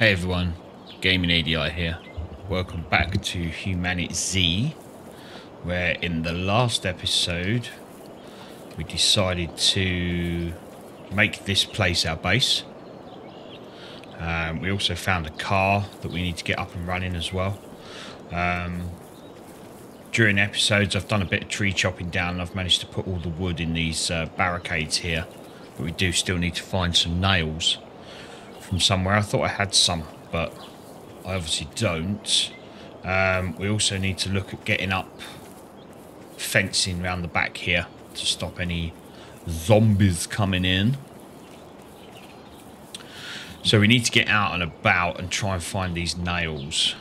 Hey everyone, Gaming ADI here. Welcome back to Humanity Z, where in the last episode we decided to make this place our base. Um, we also found a car that we need to get up and running as well. Um, during episodes I've done a bit of tree chopping down and I've managed to put all the wood in these uh, barricades here. But we do still need to find some nails from somewhere. I thought I had some, but I obviously don't. Um, we also need to look at getting up fencing around the back here to stop any zombies coming in. So we need to get out and about and try and find these nails.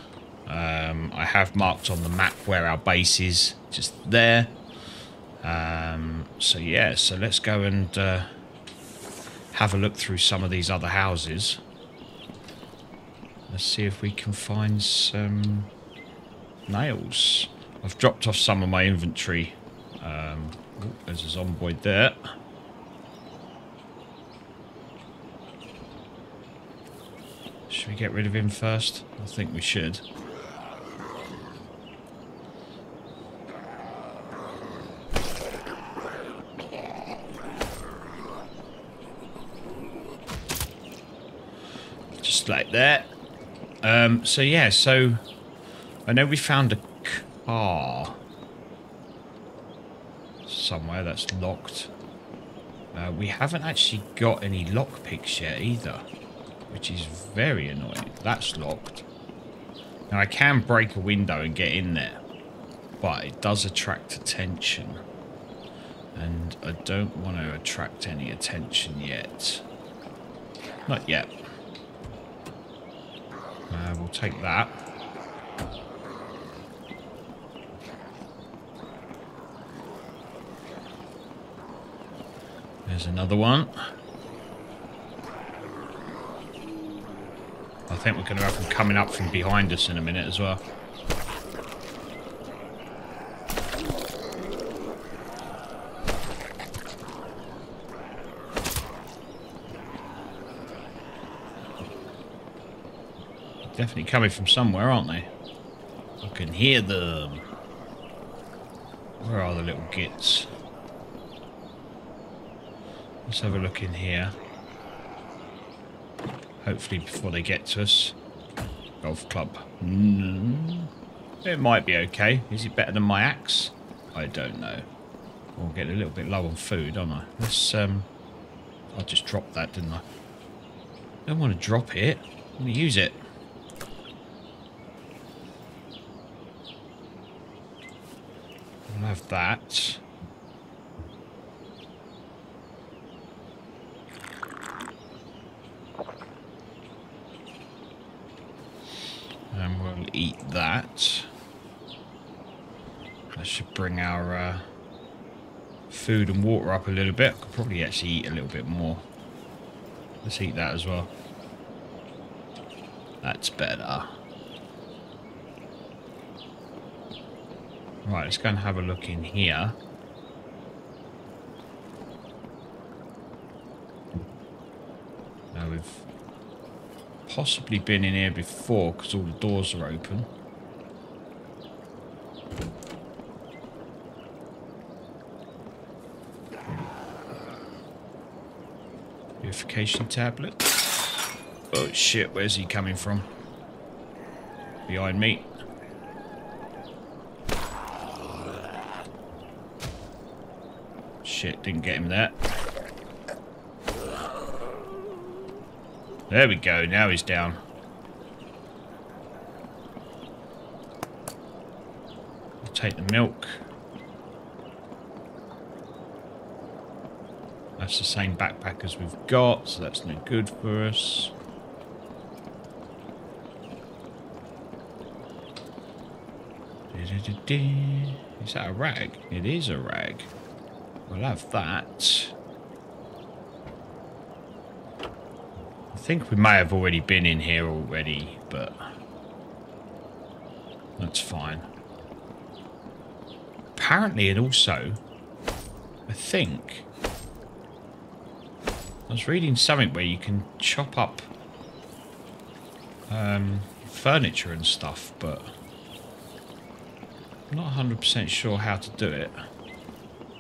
Um, I have marked on the map where our base is, just there. Um, so yeah, so let's go and uh, have a look through some of these other houses. Let's see if we can find some nails. I've dropped off some of my inventory. Um, oh, there's a zomboid there. Should we get rid of him first? I think we should. Like that. Um, so yeah, so I know we found a car somewhere that's locked. Uh, we haven't actually got any lockpicks yet either, which is very annoying. That's locked. Now I can break a window and get in there, but it does attract attention. And I don't want to attract any attention yet. Not yet. Uh, we'll take that. There's another one. I think we're going to have them coming up from behind us in a minute as well. Definitely coming from somewhere, aren't they? I can hear them. Where are the little gits? Let's have a look in here. Hopefully before they get to us. Golf club. Mm. It might be okay. Is it better than my axe? I don't know. I'll get a little bit low on food, aren't I? Let's, um... I just dropped that, didn't I? Don't want to drop it. I want to use it. Have that. And we'll eat that. That should bring our uh, food and water up a little bit. I could probably actually eat a little bit more. Let's eat that as well. That's better. Right, let's go and have a look in here. Now we've possibly been in here before because all the doors are open. Purification tablet. Oh shit, where's he coming from? Behind me. Shit, didn't get him there. There we go, now he's down. I'll take the milk. That's the same backpack as we've got, so that's no good for us. Is that a rag? It is a rag. We'll have that. I think we may have already been in here already, but that's fine. Apparently it also, I think, I was reading something where you can chop up um, furniture and stuff, but I'm not 100% sure how to do it.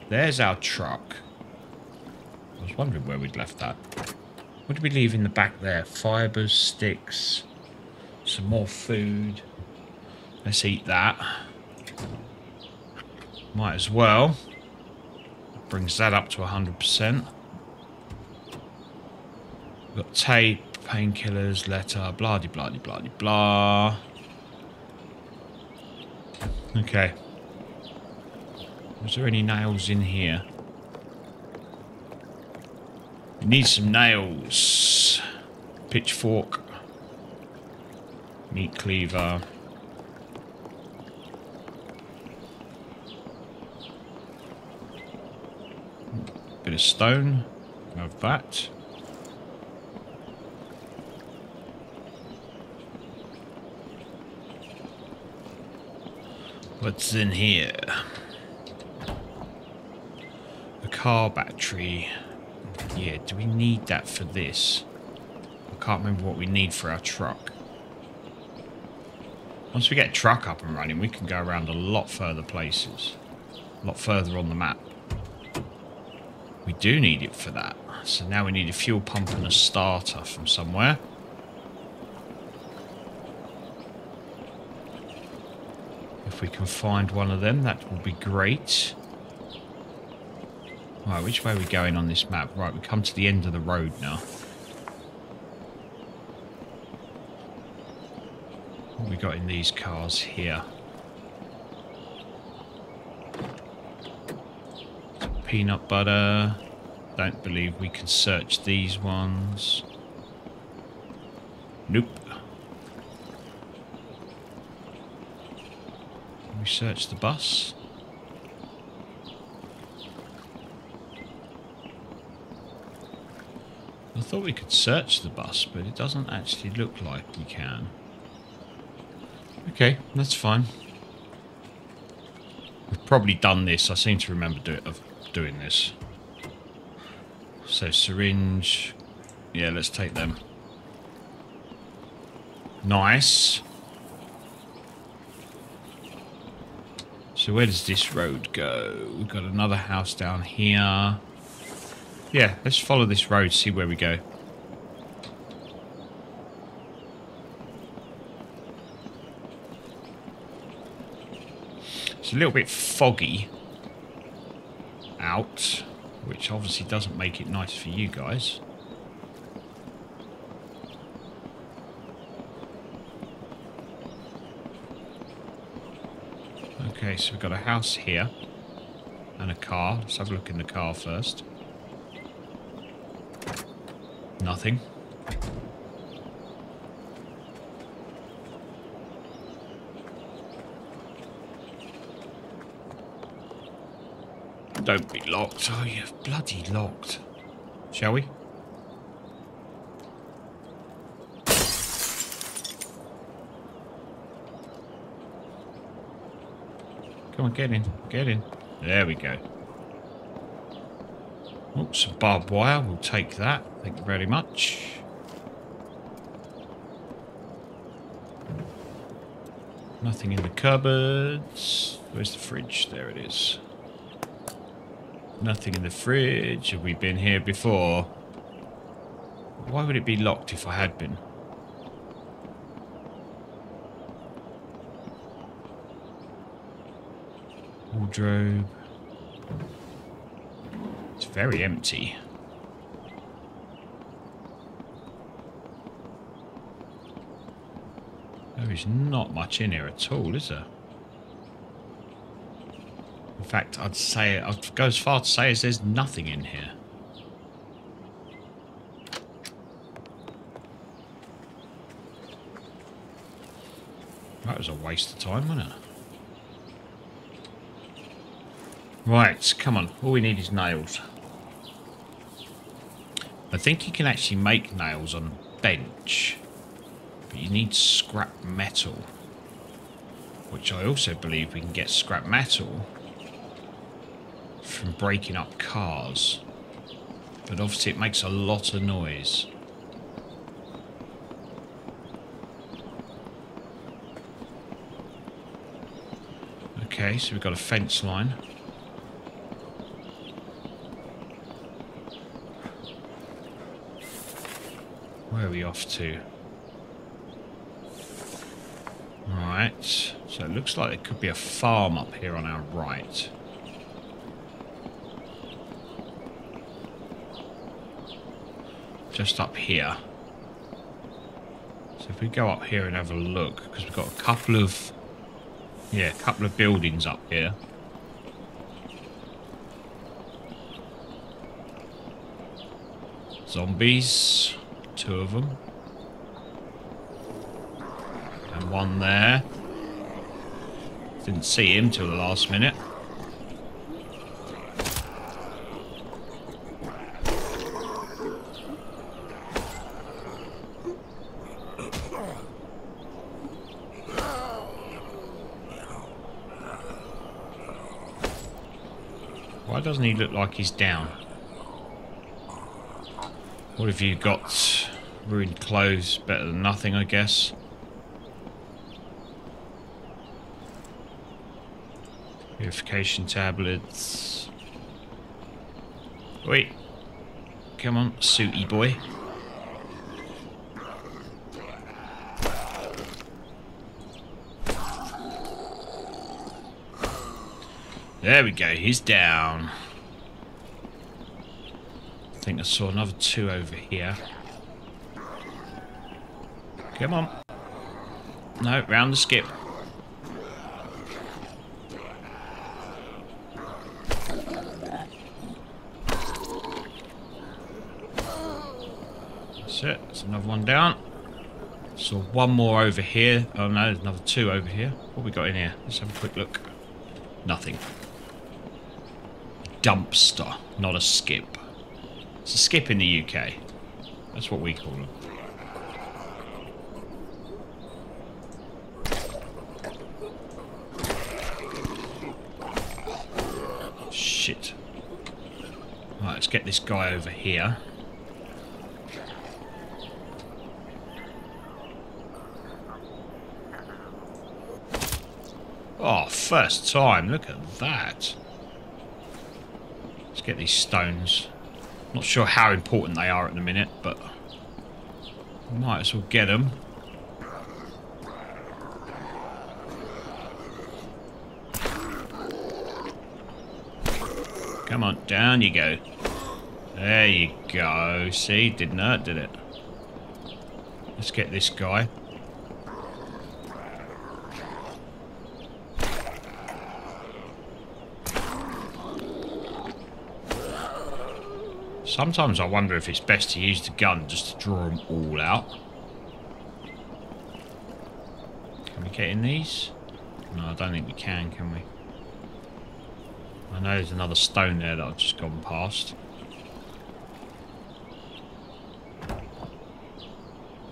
There's our truck. I was wondering where we'd left that. What did we leave in the back there? Fibres, sticks, some more food. Let's eat that. Might as well. Brings that up to 100%. We've got tape, painkillers, letter, blah de blah de blah de blah. Okay. Was there any nails in here? We need some nails. Pitchfork. Meat cleaver. Bit of stone. Have that. What's in here? Car battery. Yeah, do we need that for this? I can't remember what we need for our truck. Once we get truck up and running, we can go around a lot further places. A lot further on the map. We do need it for that. So now we need a fuel pump and a starter from somewhere. If we can find one of them, that will be great. Right, which way are we going on this map? Right, we come to the end of the road now. What we got in these cars here? Peanut butter. Don't believe we can search these ones. Nope. Can we search the bus. Thought we could search the bus, but it doesn't actually look like we can. Okay, that's fine. We've probably done this. I seem to remember do of doing this. So syringe. Yeah, let's take them. Nice. So where does this road go? We've got another house down here. Yeah, let's follow this road, see where we go. It's a little bit foggy out, which obviously doesn't make it nice for you guys. Okay, so we've got a house here. And a car. Let's have a look in the car first. Nothing. Don't be locked. Oh, you're bloody locked. Shall we? Come on, get in. Get in. There we go. Oops, barbed wire. We'll take that. Thank you very much. Nothing in the cupboards. Where's the fridge? There it is. Nothing in the fridge. Have we been here before? Why would it be locked if I had been? wardrobe. It's very empty. There is not much in here at all, is there? In fact, I'd say, I'd go as far to say as there's nothing in here. That was a waste of time, wasn't it? Right, come on. All we need is nails. I think you can actually make nails on bench but you need scrap metal. Which I also believe we can get scrap metal from breaking up cars. But obviously it makes a lot of noise. Okay, so we've got a fence line. Where are we off to? Right, so it looks like there could be a farm up here on our right. Just up here. So if we go up here and have a look, because we've got a couple of, yeah, a couple of buildings up here. Zombies, two of them. And one there. Didn't see him till the last minute. Why doesn't he look like he's down? What have you got? Ruined clothes, better than nothing, I guess. Purification tablets. Wait. Come on, suity boy. There we go, he's down. I think I saw another two over here. Come on. No, round the skip. That's it. There's another one down. So one more over here. Oh no, there's another two over here. What we got in here? Let's have a quick look. Nothing. Dumpster, not a skip. It's a skip in the UK. That's what we call them. Shit. Right, let's get this guy over here. Oh, first time. Look at that. Let's get these stones. Not sure how important they are at the minute, but might as well get them. Come on, down you go. There you go. See, didn't hurt, did it? Let's get this guy. Sometimes I wonder if it's best to use the gun just to draw them all out. Can we get in these? No, I don't think we can, can we? I know there's another stone there that I've just gone past.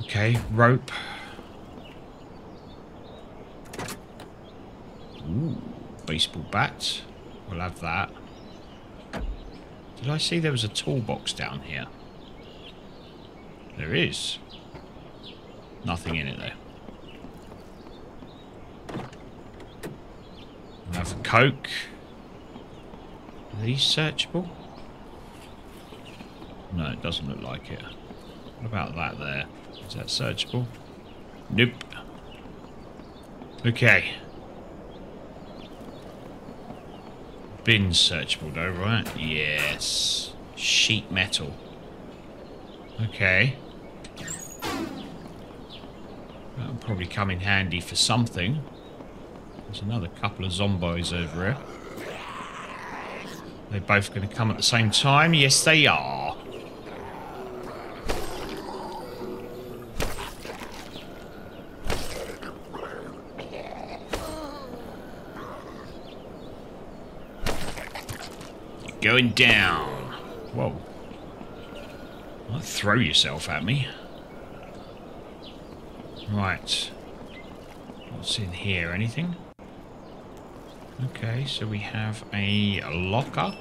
Okay, rope. Ooh, baseball bat. We'll have that. Did I see there was a toolbox down here? There is. Nothing in it though. Have a coke. Are these searchable? No, it doesn't look like it. What about that there? Is that searchable? Nope. Okay. Bin searchable though, right? Yes. Sheet metal. Okay. That'll probably come in handy for something. There's another couple of zombies over here. They're both going to come at the same time? Yes, they are. Going down. Whoa. Don't throw yourself at me. Right. What's in here? Anything? Okay, so we have a locker.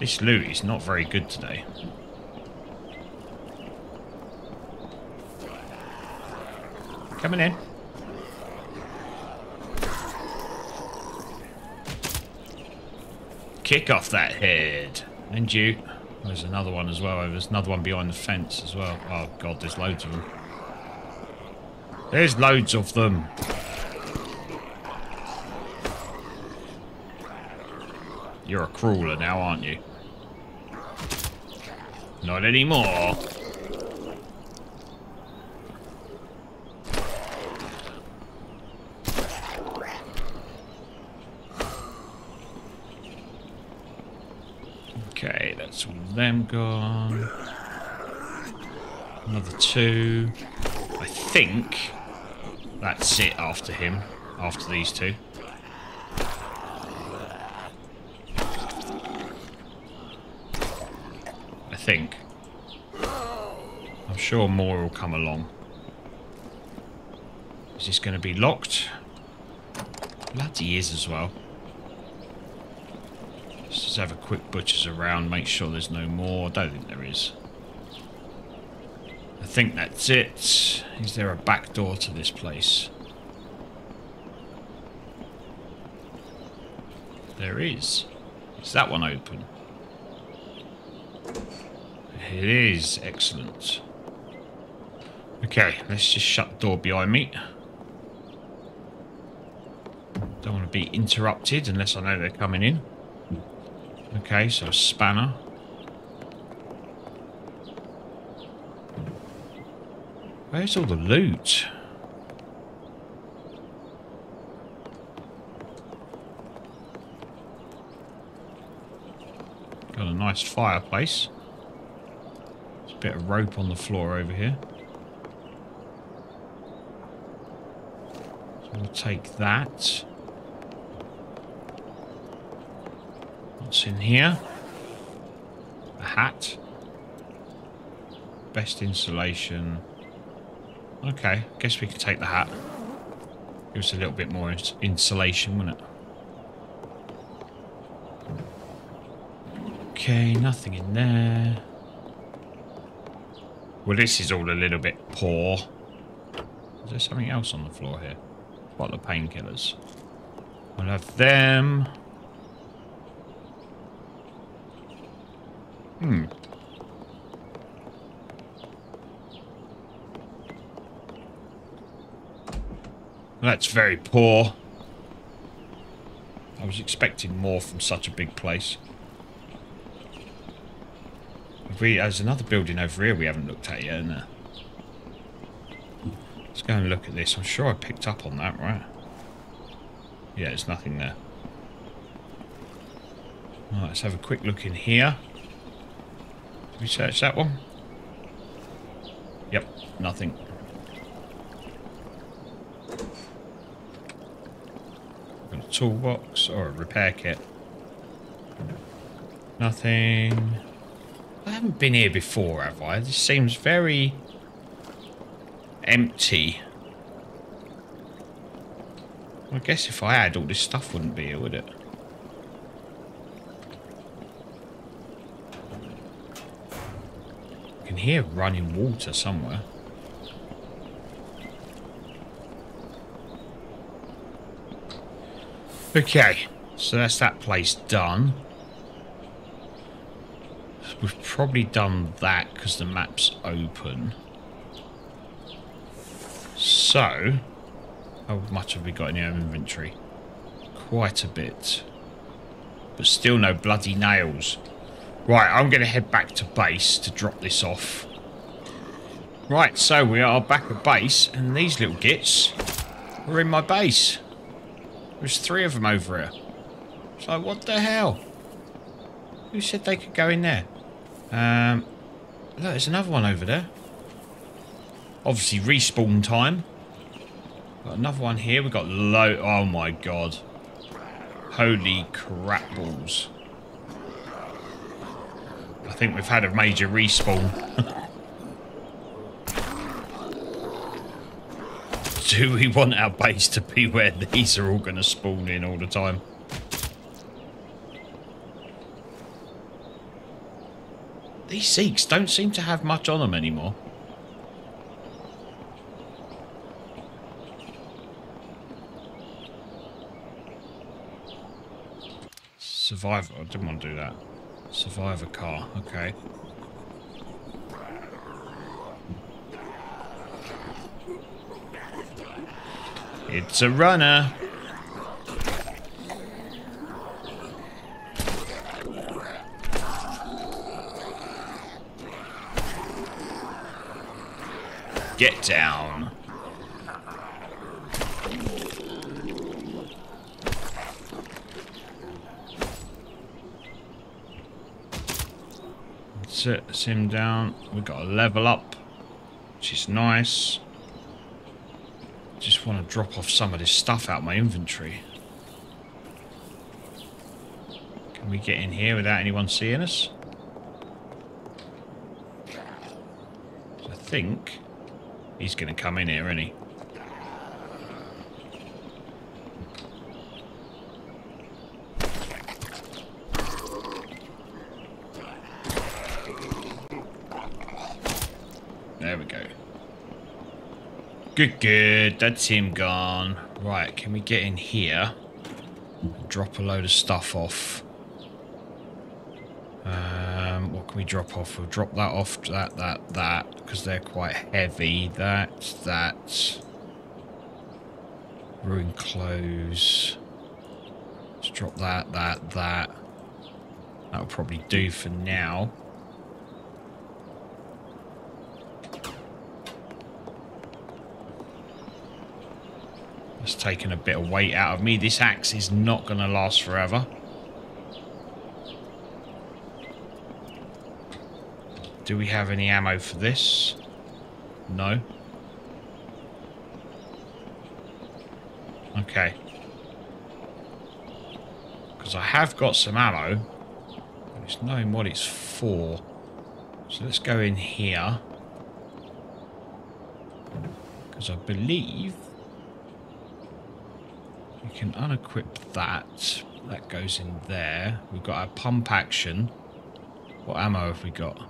This loot is not very good today. coming in. Kick off that head. And you. There's another one as well. There's another one behind the fence as well. Oh god, there's loads of them. There's loads of them. You're a crawler now, aren't you? Not anymore. That's one of them gone. Another two. I think that's it after him, after these two. I think. I'm sure more will come along. Is this going to be locked? Bloody is as well. Just have a quick butcher's around, make sure there's no more. I don't think there is. I think that's it. Is there a back door to this place? There is. Is that one open? It is. Excellent. Okay, let's just shut the door behind me. Don't want to be interrupted unless I know they're coming in. Okay, so spanner. Where's all the loot? Got a nice fireplace. There's a bit of rope on the floor over here. So we'll take that. What's in here? A hat. Best insulation. Okay, guess we could take the hat. Give us a little bit more ins insulation, wouldn't it? Okay, nothing in there. Well, this is all a little bit poor. Is there something else on the floor here? What the painkillers? We'll have them. Hmm. That's very poor. I was expecting more from such a big place. We, there's another building over here we haven't looked at yet, isn't there? Let's go and look at this. I'm sure I picked up on that, right? Yeah, there's nothing there. Right, let's have a quick look in here. Did we search that one? Yep, nothing. Got a toolbox or a repair kit. Nothing. I haven't been here before, have I? This seems very empty. I guess if I had all this stuff wouldn't be here, would it? I can hear running water somewhere. Okay, so that's that place done. We've probably done that because the map's open. So, how much have we got in our inventory? Quite a bit. But still no bloody nails. Right, I'm going to head back to base to drop this off. Right, so we are back at base, and these little gits are in my base. There's three of them over here. It's like, what the hell? Who said they could go in there? Um, look, there's another one over there. Obviously, respawn time. Got another one here. We've got low. Oh my god. Holy crap balls. I think we've had a major respawn. Do we want our base to be where these are all going to spawn in all the time? These Zeeks don't seem to have much on them anymore. Survivor. I didn't want to do that. Survivor car. Okay. It's a runner. Get down. Sit him down. We've got a level up, which is nice. Just want to drop off some of this stuff out my inventory. Can we get in here without anyone seeing us? I think he's going to come in here, isn't he? There we go. Good, good. That's him gone. Right, can we get in here? Drop a load of stuff off. Um, what can we drop off? We'll drop that off, that, that, that, because they're quite heavy. That, that. Ruined clothes. Let's drop that, that, that. That'll probably do for now. It's taken a bit of weight out of me. This axe is not going to last forever. Do we have any ammo for this? No. Okay. Because I have got some ammo. But it's knowing what it's for. So let's go in here. Because I believe can unequip that. That goes in there. We've got our pump action. What ammo have we got?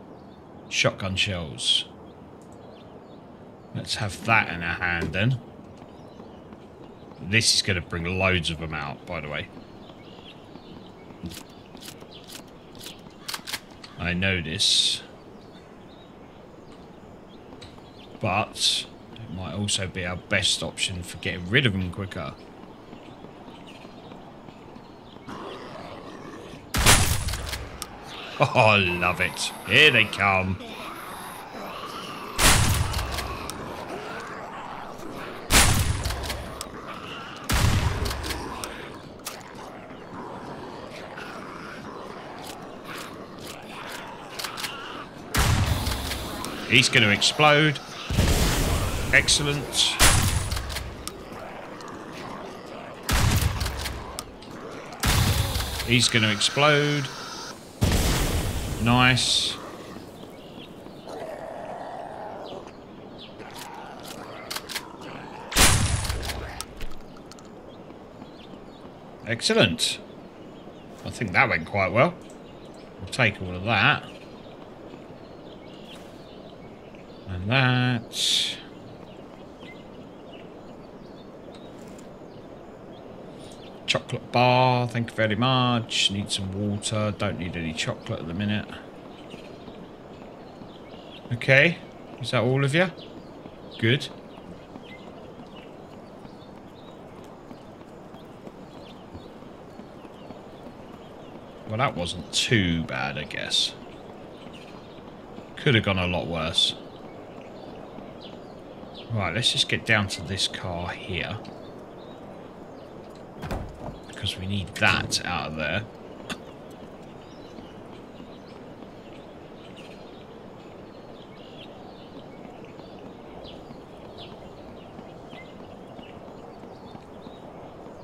Shotgun shells. Let's have that in our hand then. This is going to bring loads of them out, by the way. I know this. But it might also be our best option for getting rid of them quicker. Oh, love it. Here they come. He's going to explode. Excellent. He's going to explode. Nice. Excellent. I think that went quite well. We'll take all of that. And that. chocolate bar, thank you very much. Need some water, don't need any chocolate at the minute. Okay, is that all of you? Good. Well, that wasn't too bad, I guess. Could have gone a lot worse. Right, let's just get down to this car here because we need that out of there.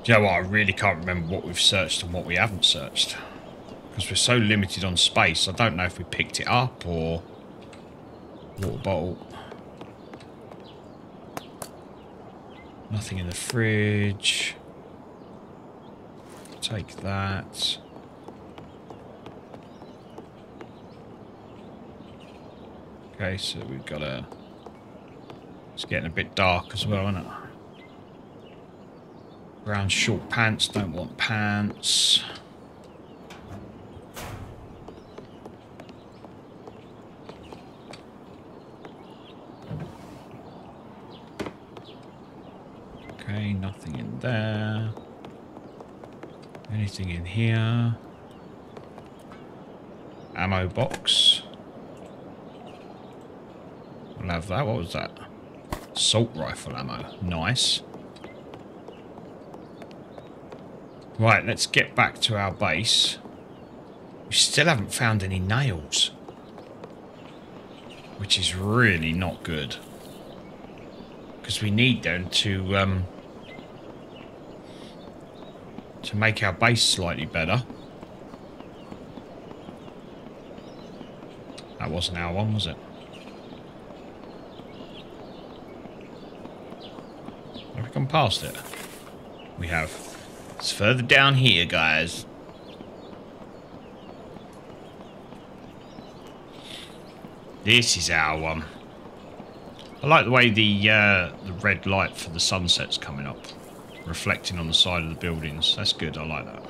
Do you know what? I really can't remember what we've searched and what we haven't searched. Because we're so limited on space, I don't know if we picked it up or... Water bottle. Nothing in the fridge Take that. Okay, so we've got a... It's getting a bit dark as well, isn't it? Brown short pants, don't want pants. Okay, nothing in there. Anything in here? Ammo box. We'll have that. What was that? Assault rifle ammo. Nice. Right, let's get back to our base. We still haven't found any nails. Which is really not good. Because we need them to, um, to make our base slightly better. That wasn't our one, was it? Have we come past it? We have. It's further down here, guys. This is our one. I like the way the uh, the red light for the sunset's coming up, reflecting on the side of the buildings. That's good. I like that.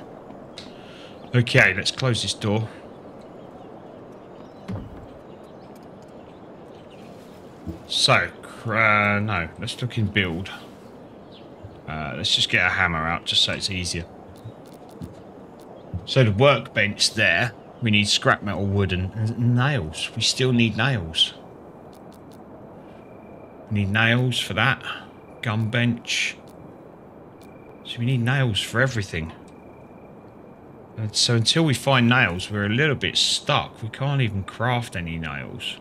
Okay, let's close this door. So, uh, no, let's look in build. Uh, let's just get a hammer out just so it's easier. So the workbench there, we need scrap metal wood and nails. We still need nails. We need nails for that. Gun bench. So we need nails for everything. And so until we find nails, we're a little bit stuck. We can't even craft any nails.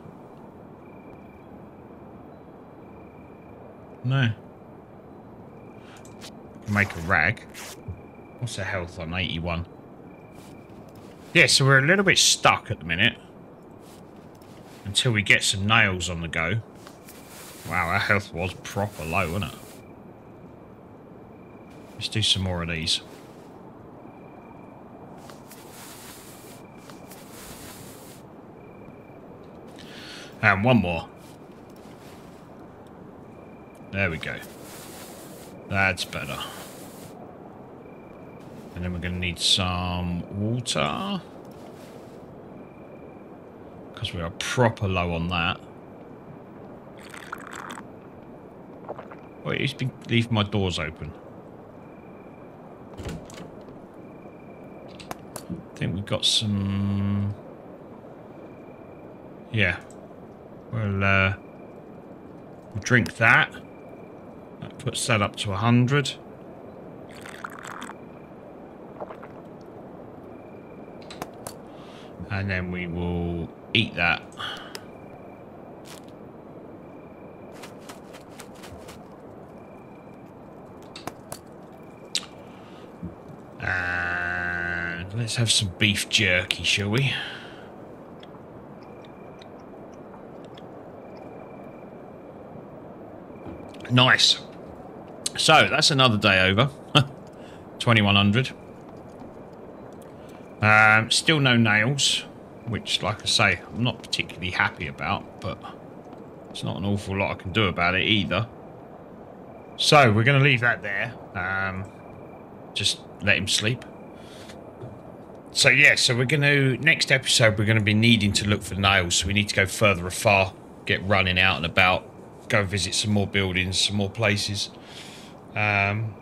No. Make a rag. What's the health on? 81. Yeah, so we're a little bit stuck at the minute. Until we get some nails on the go. Wow, our health was proper low, wasn't it? Let's do some more of these. And one more. There we go. That's better. And then we're going to need some water. Because we are proper low on that. Wait, he's been leaving my doors open. Think we've got some... Yeah. We'll, uh, we'll drink that. That puts that up to 100. And then we will eat that. Let's have some beef jerky, shall we? Nice. So, that's another day over. 2100. Um, still no nails, which, like I say, I'm not particularly happy about, but it's not an awful lot I can do about it either. So, we're going to leave that there. Um, just let him sleep. So, yeah, so we're going to, next episode, we're going to be needing to look for nails. So, we need to go further afar, get running out and about, go visit some more buildings, some more places. Um,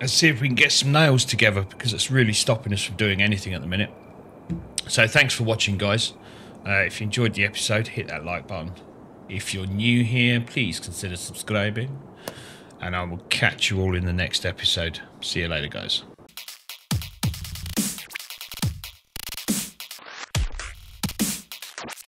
and see if we can get some nails together because it's really stopping us from doing anything at the minute. So thanks for watching, guys. Uh, if you enjoyed the episode, hit that like button. If you're new here, please consider subscribing. And I will catch you all in the next episode. See you later, guys.